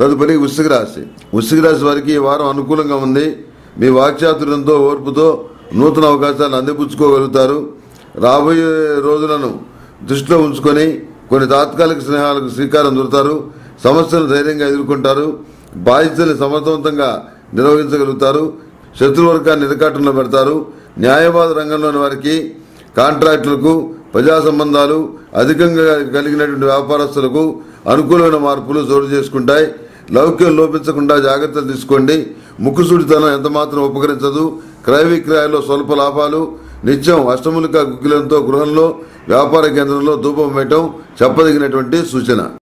తదుపరి వృశ్చిక రాశి. వృశ్చిక రాశి వారికి ఈ వారం అనుకూలంగా ఉంది. మీ వాక్చాతుర్యంతో ఓర్పుతో నూతన అవకాశాలు అందిపుచ్చుకోగలుగుతారు. రాబోయే రోజులను దృష్టిలో ఉంచుకొని కొన్ని తాత్కాలిక స్నేహాలకు శ్రీకారం దొరుకుతారు సమస్యలను ధైర్యంగా ఎదుర్కొంటారు. బాధ్యతల్ని సమర్థవంతంగా నిర్వహించగలుగుతారు. శత్రువర్గాన్ని నిరకాటంలో పెడతారు. న్యాయవాద రంగంలోని వారికి కాంట్రాక్టులకు ప్రజా సంబంధాలు అధికంగా కలిగినటువంటి వ్యాపారస్తులకు అనుకూలమైన మార్పులు చోటు చేసుకుంటాయి. లౌక్యం లోపించకుండా జాగ్రత్తలు తీసుకోండి. ముక్కుసూడితనం ఎంతమాత్రం ఉపకరించదు. క్రయ విక్రయాల్లో స్వల్ప లాభాలు. నిత్యం అష్టములిక గుగ్గిలంతో గృహంలో వ్యాపార కేంద్రంలో ధూపం వేయటం చెప్పదగినటువంటి సూచన.